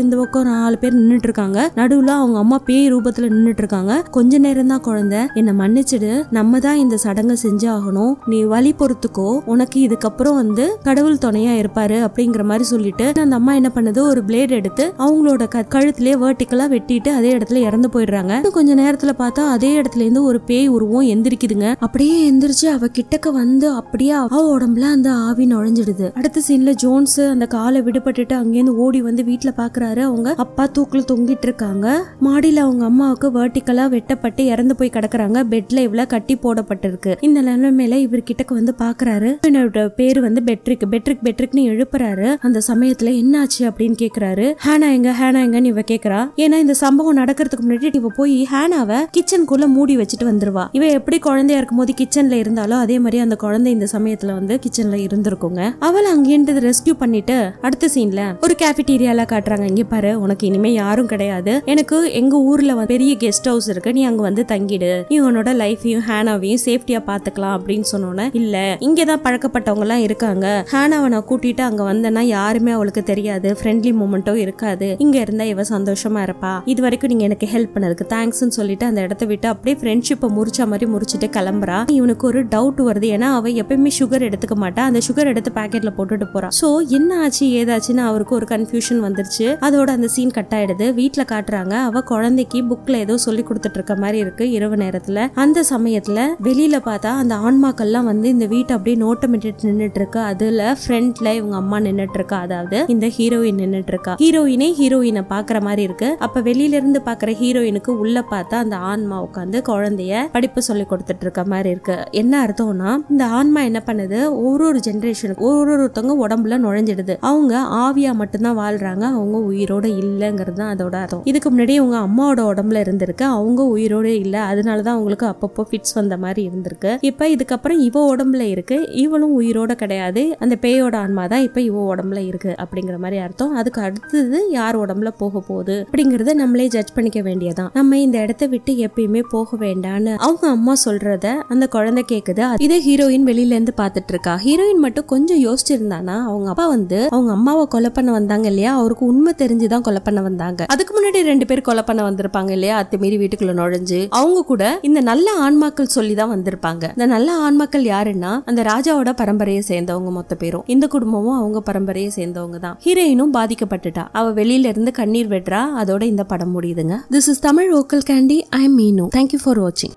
இந்த பக்கம் ஒரு நாலு பேர் நின்றுட்டு இருக்காங்க. நடுவுல அவங்க அம்மா பேய் ரூபத்துல நின்றுட்டு இருக்காங்க. கொஞ்ச நேரம் தான் குழந்தை. என்ன மன்னிச்சிடு. நம்ம தான் இந்த சடங்கை செஞ்சாகணும் நீ வழி பொறுத்துக்கோ. உனக்கு இதுக்கப்புறம் வந்து கடவுள் துணையா இருப்பாரு அப்படிங்கிற மாதிரி சொல்லிட்டு அந்த அம்மா என்ன பண்ணுது? ஒரு பிளேட் எடுத்து அவங்களோட க- கழுத்திலே வேர்ட்டிக்கலா வெட்டிட்டு அதே இடத்துல இறந்து போயிடுறாங்க. கொஞ்ச நேரத்துல பார்த்தா அதே இடத்துல இருந்து ஒரு பேய் உருவம் எந்திரிக்குதுங்க. அப்படியே எந்திரிச்சு அவ கிட்டக்க வந்து அப்படியே அவ உடம்புல அந்த ஆவி நுழைஞ்சிடுது. அடுத்த சீன்ல ஜோன்ஸ் அந்த காலை விடுபட்டுட்டு அங்கேருந்து ஓடி வந்து வீட்டுல பாக்குறாரு. அவங்க அப்பா தூக்குல தொங்கிட்டு இருக்காங்க. மாடியில அவங்க அம்மாவுக்கு வேர்ட்டிக்கலா வெட்டப்பட்டு இறந்து போய் கிடக்குறாங்க. பெட்ல இவ்வளவு கட்டி போடப்பட்டிருக்கு. இந்த நிலைமையில இவர் கிட்டக்க வந்து பாக்குறாரு. என்னோட பேரு வந்து பெட் பெட்ரிக் பெட்ரிக் பெட்ரிக்னு எழுப்புறாரு. அந்த சமயத்துல என்னாச்சு அப்படின்னு கேக்குறாரு. ஹேனா எங்க ஹேனா எங்கன்னு இவ கேக்குறா. ஏன்னா இந்த சம்பவம் நடக்கிறதுக்கு முன்னாடி இவ போய் ஹேனாவை கிச்சனுக்குள்ள மூடி வச்சுட்டு வந்துருவா. இவ எப்படி குழந்தையா இருக்கும்போது கிச்சன்ல இருந்தாலோ அதே மாதிரி அந்த குழந்தை இந்த சமயத்துல வந்து கிச்சன்ல இருந்திருக்குங்க. அவளை அங்கிருந்து ரெஸ்கியூ பண்ணிட்டு அடுத்த சீன்ல ஒரு கேபிட்டீரியால காட்டுறாங்க. இங்க பாரு உனக்கு இனிமே யாரும் கிடையாது. எனக்கு எங்க ஊர்ல பெரிய கெஸ்ட் ஹவுஸ் இருக்கு. நீ அங்க வந்து தங்கிடு. நீ உன்னோட லைஃபையும் ஹேனாவையும் சேஃப்டியா பாத்துக்கலாம் அப்படின்னு சொன்னோன்னே இல்ல இங்கதான் பழக்கப்பட்டவங்க எல்லாம் இருக்காங்க. ஹானாவை நான் கூட்டிட்டு அங்க வந்தேன்னா யாருமே அவளுக்கு தெரியாது. ஃப்ரெண்ட்லி மூமெண்ட்டும் இருக்காது. இங்க இருந்தா இவ சந்தோஷமா இருப்பா. இது வரைக்கும் நீங்க எனக்கு ஹெல்ப் பண்ணதுக்கு தேங்க்ஸ்னு சொல்லிட்டு அந்த இடத்த விட்டு அப்படியே ஃப்ரெண்ட்ஷிப்பை முறிச்ச மாதிரி முறிச்சிட்டு கிளம்புறா. இவனுக்கு ஒரு டவுட் வருது. ஏன்னா அவ எப்பயுமே சுகர் எடுத்துக்க மாட்டா. அந்த சுகர் எடுத்து பாக்கெட்ல போட்டுட்டு போறா. சோ என்ன ஆச்சு ஏதாச்சுன்னு அவருக்கு ஒரு கன்ஃபியூஷன் வந்துருச்சு. அதோட அந்த சீன் கட் ஆயிடுது. வீட்டுல காட்டுறாங்க. அவ குழந்தைக்கு புக்ல ஏதோ சொல்லி கொடுத்துட்டு இருக்க மாதிரி இருக்கு. இரவு நேரத்துல. அந்த சமயத்துல வெளியில பார்த்தா அந்த ஆன்மாக்கள்லாம் வந்து இந்த வீட்டை அப்படியே நோட்டமிட்டு நின்றுட்டு இருக்கு. அதுல ஃப்ரண்ட்ல இவங்க அம்மா நின்னுட்டு இருக்கா அதாவது இந்த ஹீரோயின் நின்னுட்டு இருக்கா ஹீரோயினே ஹீரோயினை பாக்குற மாதிரி இருக்கு. அப்ப வெளியில இருந்து பாக்குற ஹீரோயினுக்கு உள்ள பார்த்தா அந்த ஆன்மா உட்காந்து குழந்தைய படிப்பு சொல்லி கொடுத்துட்டு இருக்க மாதிரி இருக்கு. என்ன அர்த்தம்னா இந்த ஆன்மா என்ன பண்ணுது? ஒரு ஒரு ஜென்ரேஷனுக்கு ஒரு ஒருத்தவங்க உடம்புல நுழைஞ்சிடுது. அவங்க ஆவியா மட்டும்தான் வாழ்றாங்க. அவங்க உயிரோட இல்லைங்கிறது தான் அதோட அர்த்தம். இதுக்கு முன்னாடி அவங்க அம்மாவோட உடம்புல இருந்திருக்கு. அவங்க உயிரோட இல்ல. அதனாலதான் அவங்களுக்கு அப்பப்போ ஃபிட்ஸ் வந்த மாதிரி இருந்திருக்கு. இப்ப இதுக்கப்புறம் இவ உடம்புல இருக்கு. இவளும் உயிரோட கிடையாது. அந்த பேயோட ஆன்மா தான் இப்போ இவ உடம்புல இருக்கு அப்படிங்கிற மாதிரி அர்த்தம். அதுக்கு அடுத்தது யார் உடம்புல போக போகுது அப்படிங்கறத நம்மளே ஜட்ஜ் பண்ணிக்க வேண்டியதான் நம்ம இந்த இடத்த விட்டு எப்பயுமே போக வேண்டாம்னு அவங்க அம்மா சொல்றத அந்த குழந்தை கேக்குது. இதே ஹீரோயின் வெளியில இருந்து பார்த்துட்டு இருக்கா. ஹீரோயின் மட்டும் கொஞ்சம் யோசிச்சிருந்தானா அவங்க அப்பா வந்து அவங்க அம்மாவை கொலை பண்ண வந்தாங்க இல்லையா? அவருக்கு உண்மை தெரிஞ்சுதான் கொலை பண்ண வந்தாங்க. அதுக்கு முன்னாடி ரெண்டு பேர் கொலை பண்ண வந்திருப்பாங்க இல்லையா? அத்துமீறி வீட்டுக்குள்ள நுழைஞ்சு. அவங்க கூட இந்த நல்ல ஆன்மாக்கள் சொல்லி தான் வந்திருப்பாங்க. இந்த நல்ல ஆன்மாக்கள் யாருன்னா அந்த ராஜாவோட பரம்பரையை சேர்ந்தவங்க மொத்த பேரும். இந்த குடும்பமும் அவங்க பரம்பரையை சேர்ந்தவங்க தான். ஹீரோயினும் பாதிக்கப்பட்டுட்டா. அவ வெளியில இருந்து கண்ணீர் வெட்டுறா. அதோட இந்த படம் முடியுதுங்க. This is Tamil vocal candy ஐ மீனு தேங்க்யூ ஃபார் வாட்சிங்